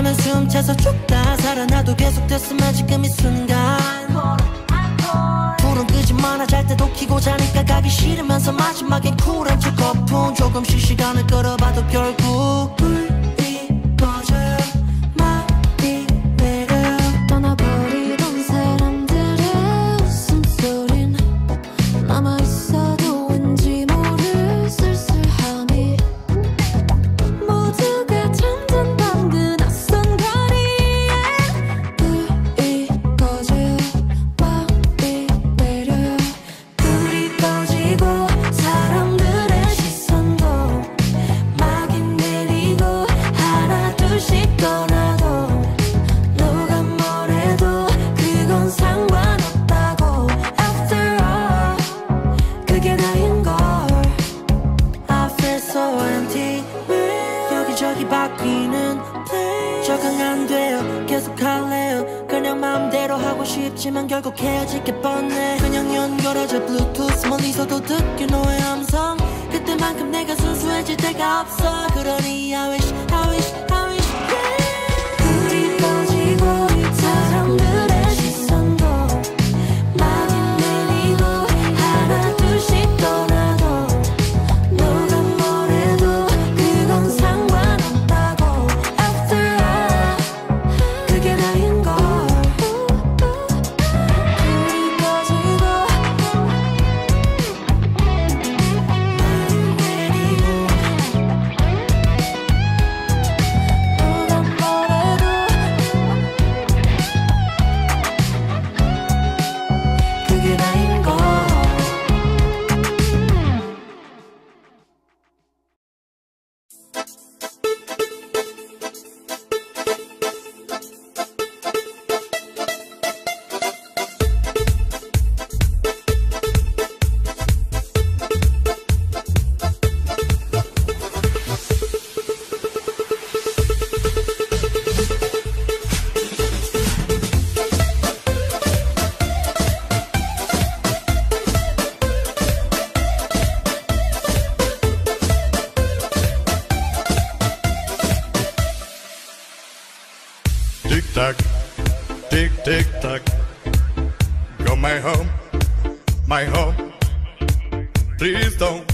어쩌면 숨 차서 죽다 살아나도 계속됐으면 지금 이 순간. 푸른 거짓말 하잘 때도 키고 자니까 가기 싫으면서 마지막엔 쿨한 척 거품. 조금씩 시간을 끌어봐도 결국 싶지만 결국 헤어질 게 뻔해. 그냥 연결해줘 블루투스 멀리서도 듣기 너의 함성. 그때만큼 내가 순수해질 때가 없어. 그러니 I wish Tick tock, tick tick tock. Go my home, my home. Please don't